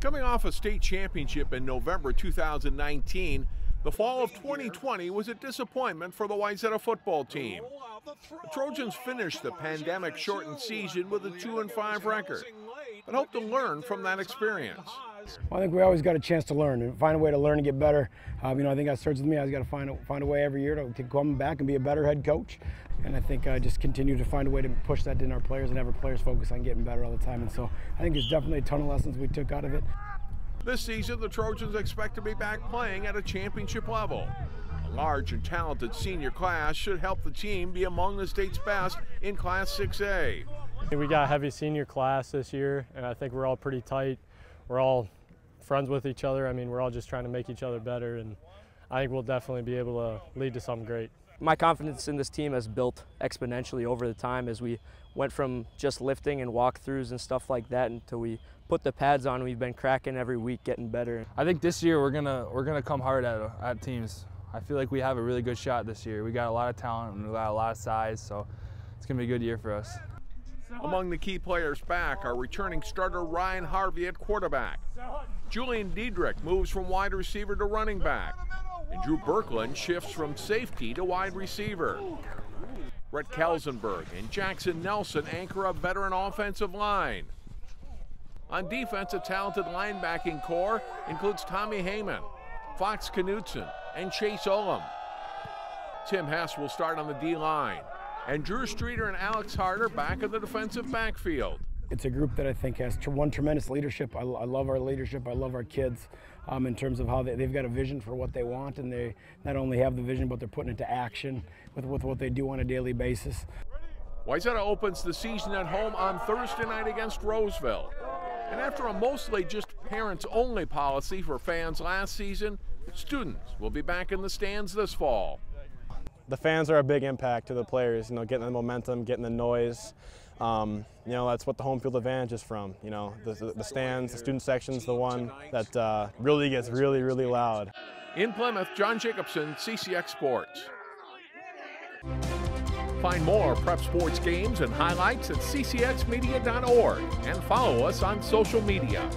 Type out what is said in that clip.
Coming off a state championship in November 2019, the fall of 2020 was a disappointment for the Wayzata football team. The Trojans finished the pandemic shortened season with a 2-5 record, but hope to learn from that experience. Well, I think we always got a chance to learn and find a way to learn and get better. Um, you know, I think that starts with me. I have got to find a, find a way every year to, to come back and be a better head coach. And I think I just continue to find a way to push that in our players and have our players focus on getting better all the time. And so I think there's definitely a ton of lessons we took out of it. This season, the Trojans expect to be back playing at a championship level. A large and talented senior class should help the team be among the state's best in Class 6A. We got a heavy senior class this year, and I think we're all pretty tight. We're all friends with each other. I mean, we're all just trying to make each other better, and I think we'll definitely be able to lead to something great. My confidence in this team has built exponentially over the time as we went from just lifting and walkthroughs and stuff like that until we put the pads on. We've been cracking every week, getting better. I think this year we're gonna we're gonna come hard at at teams. I feel like we have a really good shot this year. We got a lot of talent and we got a lot of size, so it's gonna be a good year for us. Among the key players back are returning starter Ryan Harvey at quarterback. Julian Diedrich moves from wide receiver to running back. And Drew Berkland shifts from safety to wide receiver. Brett Kelzenberg and Jackson Nelson anchor a veteran offensive line. On defense, a talented linebacking core includes Tommy Hamann, Fox Knutson, and Chase Ullum. Tim Hess will start on the D line, and Drew Streeter and Alex Harder back in the defensive backfield. It's a group that I think has one tremendous leadership. I, I love our leadership. I love our kids um, in terms of how they, have got a vision for what they want, and they not only have the vision, but they're putting it into action with, with what they do on a daily basis. Wayzata opens the season at home on Thursday night against Roseville. And after a mostly just parents only policy for fans last season, students will be back in the stands this fall. The fans are a big impact to the players, you know, getting the momentum, getting the noise. Um, you know, that's what the home field advantage is from. You know, the, the, stands, the student section's the one that uh, really gets really, really loud. In Plymouth, John Jacobson, CCX Sports. Find more prep sports games and highlights at ccxmedia.org and follow us on social media.